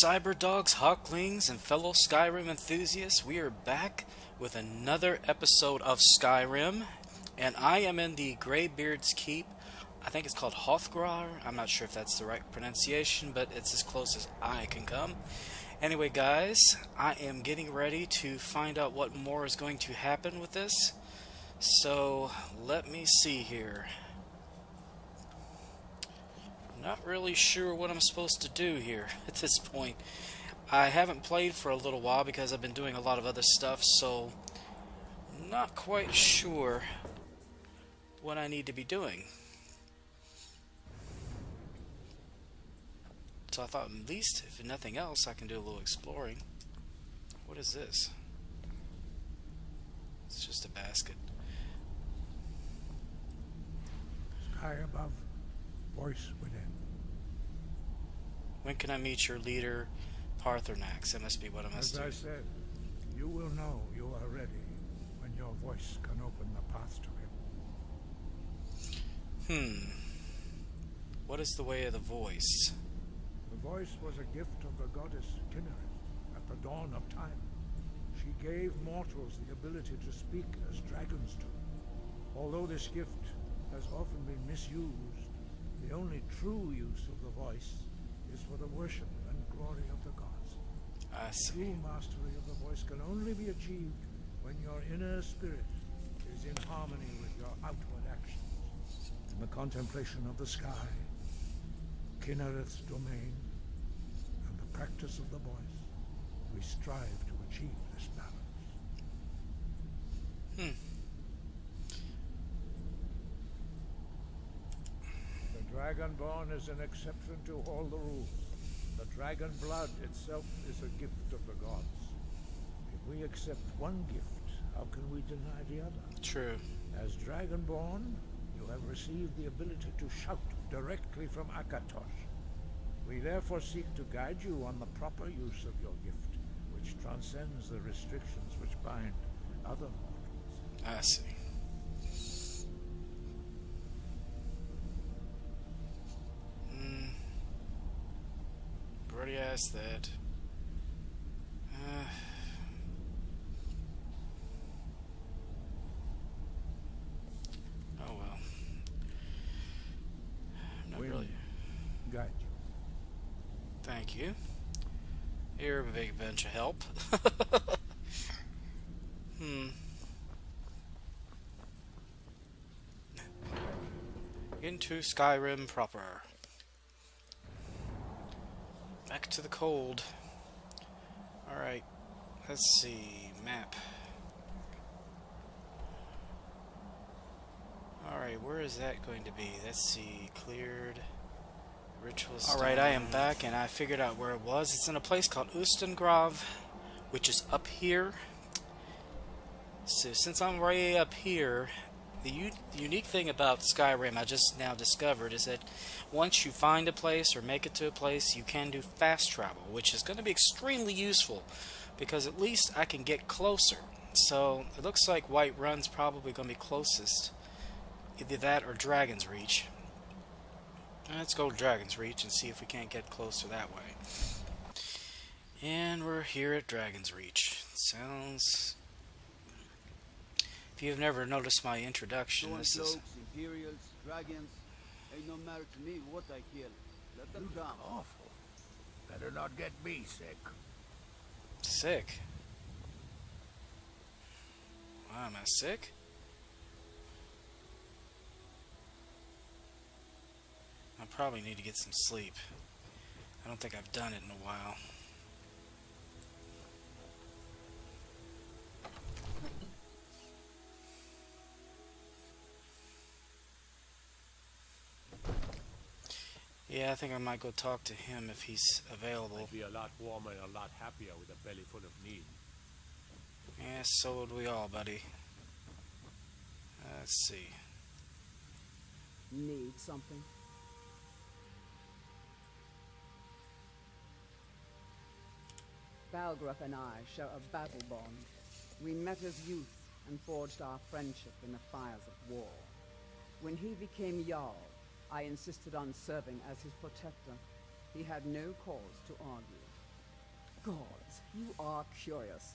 Greetings, cyber dogs, hawklings, and fellow Skyrim enthusiasts. We are back with another episode of Skyrim, and I am in the Greybeard's Keep. I think it's called Hrothgar. I'm not sure if that's the right pronunciation, but it's as close as I can come. Anyway, guys, I am getting ready to find out what more is going to happen with this. So, let me see here. Not really sure what I'm supposed to do here at this point. I haven't played for a little while because I've been doing a lot of other stuff, so not quite sure what I need to be doing. So I thought at least, if nothing else, I can do a little exploring. What is this? It's just a basket. Sky above, voice within. When can I meet your leader, Paarthurnax? That must be what I must As do. I said, you will know you are ready when your voice can open the path to him. Hmm. What is the way of the voice? The voice was a gift of the goddess Kynareth at the dawn of time. She gave mortals the ability to speak as dragons do. Although this gift has often been misused, the only true use of the voice is for the worship and glory of the gods. I see. True mastery of the voice can only be achieved when your inner spirit is in harmony with your outward actions. In the contemplation of the sky, Kynareth's domain, and the practice of the voice, we strive to achieve this balance. Hmm. The Dragonborn is an exception to all the rules. The dragon blood itself is a gift of the gods. If we accept one gift, how can we deny the other? True. As Dragonborn, you have received the ability to shout directly from Akatosh. We therefore seek to guide you on the proper use of your gift, which transcends the restrictions which bind other mortals. I see. That. Uh, oh well. Not really. Got you. Thank you. You're a big bunch of help. hmm. Into Skyrim proper. Back to the cold. Alright. Let's see. Map. Alright, where is that going to be? Let's see. Cleared. Ritual Alright, I am back and I figured out where it was. It's in a place called Ustengrav, which is up here. So since I'm way up here, the, unique thing about Skyrim I just now discovered is that once you find a place or make it to a place, you can do fast travel, which is going to be extremely useful because at least I can get closer. So it looks like Whiterun's probably going to be closest. Either that or Dragonsreach. Uh, let's go to Dragonsreach and see if we can't get closer that way. And we're here at Dragonsreach. Sounds. If you've never noticed my introduction, this is. Imperials, dragons. Ain't no matter to me what I kill. Let them come. Awful. Better not get me sick. Sick. Why am I sick? I probably need to get some sleep. I don't think I've done it in a while. Yeah, I think I might go talk to him if he's available. I'd be a lot warmer and a lot happier with a belly full of meat. Yeah, so would we all, buddy. Uh, let's see. Need something? Balgruuf and I share a battle bond. We met as youth and forged our friendship in the fires of war. When he became Jarl, I insisted on serving as his protector. He had no cause to argue. Gods, you are curious.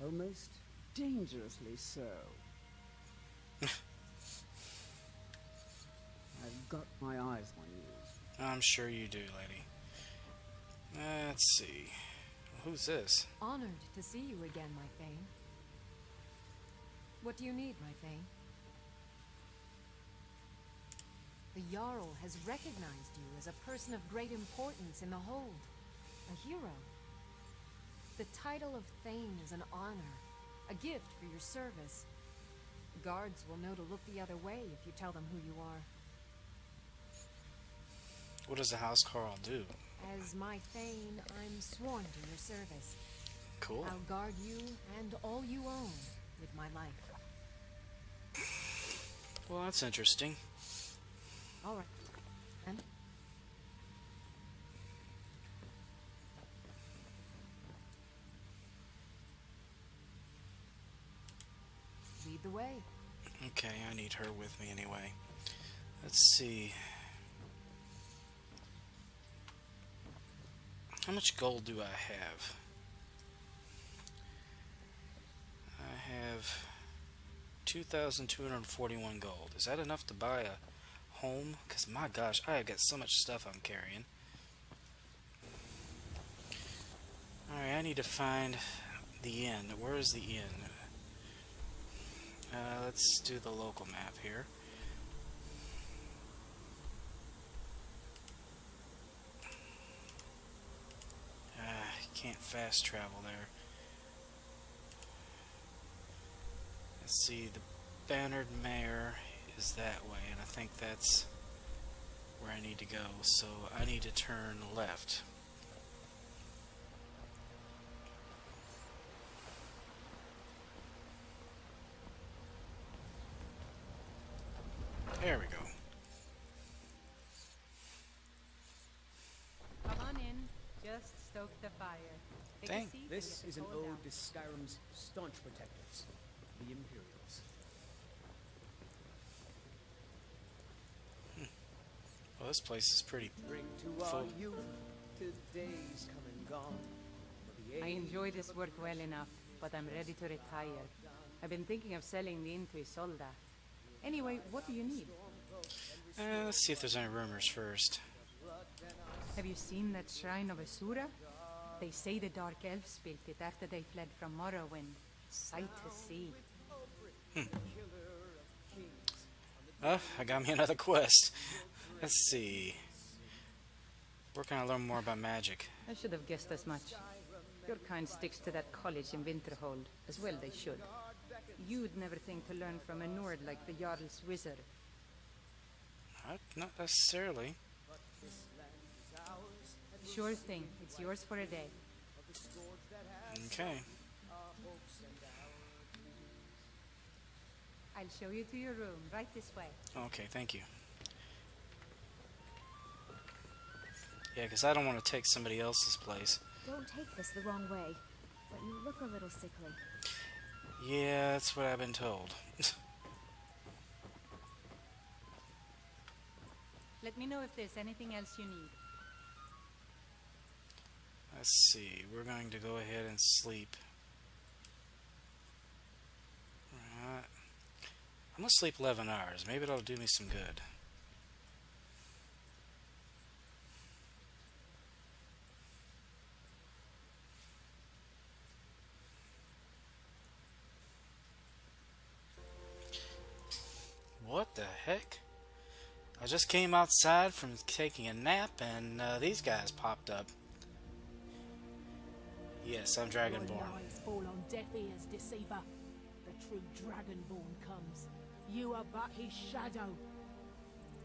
Oh, Almost dangerously so. I've got my eyes on you. I'm sure you do, lady. Uh, let's see. Who's this? Honored to see you again, my Thane. What do you need, my Thane? The Jarl has recognized you as a person of great importance in the Hold. A hero. The title of Thane is an honor, a gift for your service. Guards will know to look the other way if you tell them who you are. What does the Housecarl do? As my Thane, I'm sworn to your service. Cool. I'll guard you and all you own with my life. Well, that's interesting. All right. And lead the way. Okay, I need her with me anyway. Let's see. How much gold do I have? I have 2,241 gold. Is that enough to buy a home? Because my gosh, I have got so much stuff I'm carrying. Alright, I need to find the inn. Where is the inn? Uh, let's do the local map here. Ah, can't fast travel there. Let's see, the Bannered Mare is that way, and I think that's where I need to go. So I need to turn left. There we go. Come on in. Just stoke the fire. Take Dang. a seat and This is an ode down. to Skyrim's staunch protectors, the Imperials. Well, this place is pretty. Bring to our Full. youth today's come gone. I enjoy this work well enough, but I'm ready to retire. I've been thinking of selling the inn to Isolda. Anyway, what do you need? Uh, let's see if there's any rumors first. Have you seen that shrine of Azura? They say the Dark Elves built it after they fled from Morrowind. Sight to see. Hmm. Oh, I got me another quest. Let's see. Where can I learn more about magic? I should have guessed as much. Your kind sticks to that college in Winterhold, as well they should. You'd never think to learn from a Nord like the Jarl's wizard. Not, not necessarily. Sure thing, it's yours for a day. Okay. I'll show you to your room, right this way. Okay, thank you. Yeah, because I don't want to take somebody else's place. Don't take this the wrong way, but you look a little sickly. Yeah, that's what I've been told. Let me know if there's anything else you need. Let's see. We're going to go ahead and sleep. Alright. I'm going to sleep 11 hours. Maybe that'll do me some good. Just came outside from taking a nap and uh, these guys popped up. Yes, I'm Dragonborn. lies fall on deaf ears, deceiver. The true Dragonborn comes. You are but his shadow.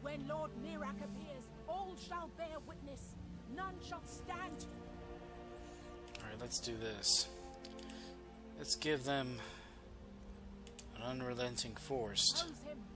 When Lord Miraak appears, all shall bear witness. None shall stand. Alright, let's do this. Let's give them an unrelenting force. Oppose him. Force!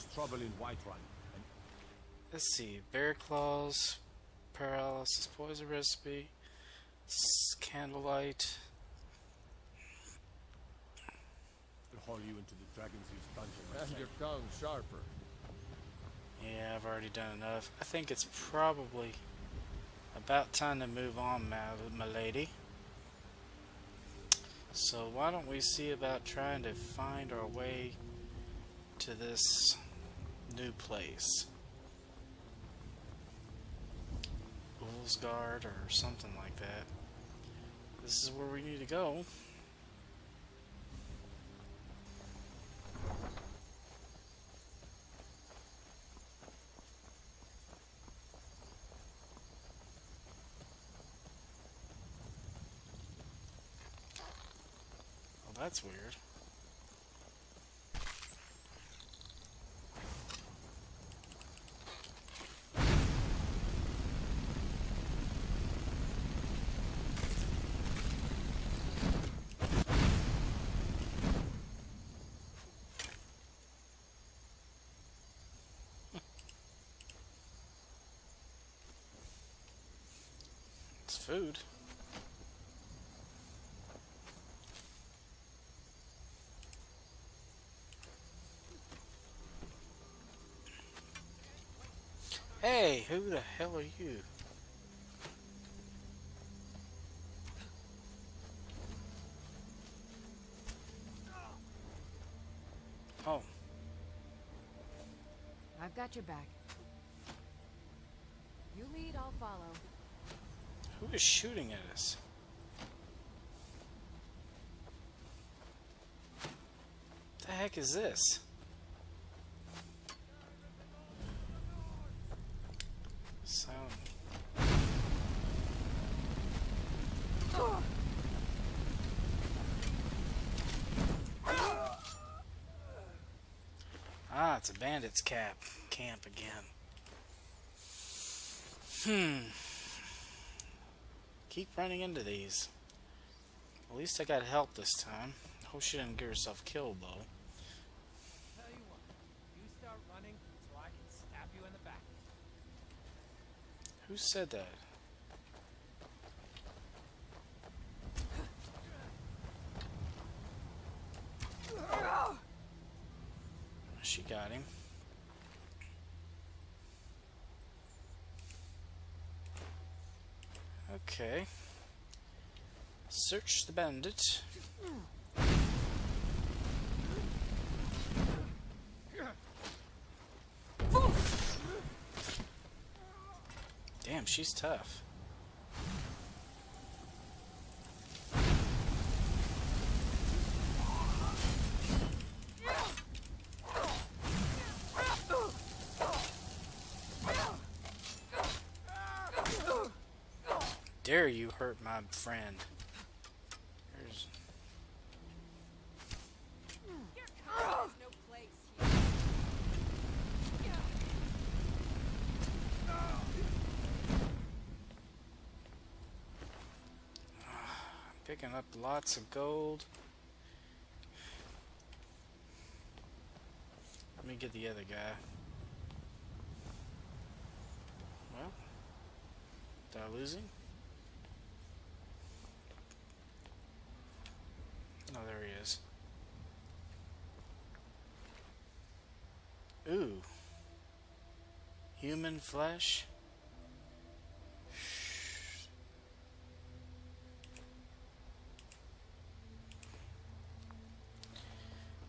Cause trouble in Whiterun. And Let's see. Bear claws, paralysis, poison recipe, candlelight. I'll haul you into the Dragon's Use dungeon. And your tongue sharper. Yeah, I've already done enough. I think it's probably about time to move on, my, my lady. So why don't we see about trying to find our way to this new place? Ulfsgard or something like that. This is where we need to go. Well, that's weird. Food. Hey, who the hell are you? Oh, I've got your back. You lead, I'll follow. Who is shooting at us? What The heck is this? Ah, it's a bandit's cap camp again. Hmm. Keep running into these. At least I got help this time. Hope she didn't get herself killed though. Tell you what, you start running so I can stab you in the back. Who said that? She got him. Okay. Search the bandit. Damn, she's tough. My friend? There's picking up lots of gold. Let me get the other guy. Well, did I lose him? Oh, there he is. Ooh. Human flesh?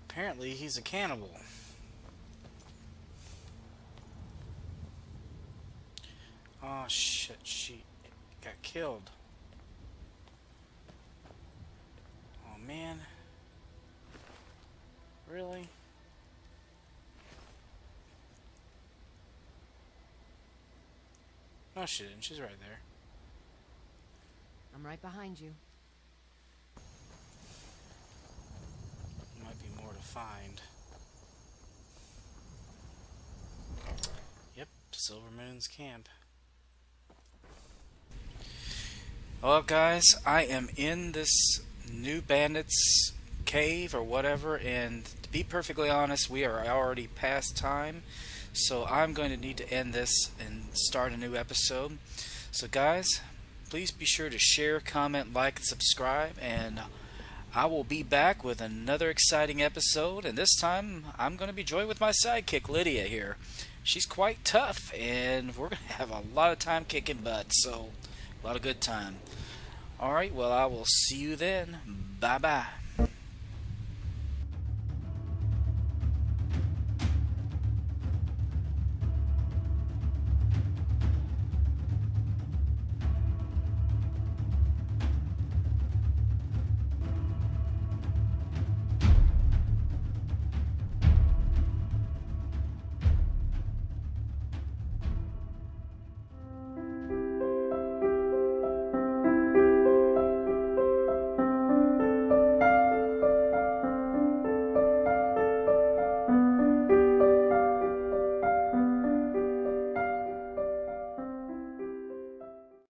Apparently, he's a cannibal. Oh shit, she got killed. Oh man. Really? No, she didn't. She's right there. I'm right behind you. Might be more to find. Yep, Silver Moon's camp. Well, guys, I am in this new bandits cave or whatever, and to be perfectly honest, we are already past time. So I'm going to need to end this and start a new episode. So, guys, please be sure to share, comment, like, subscribe, and I will be back with another exciting episode. And this time, I'm going to be joined with my sidekick, Lydia, here. She's quite tough, and we're going to have a lot of time kicking butt, so a lot of good time. Alright, well, I will see you then. Bye bye.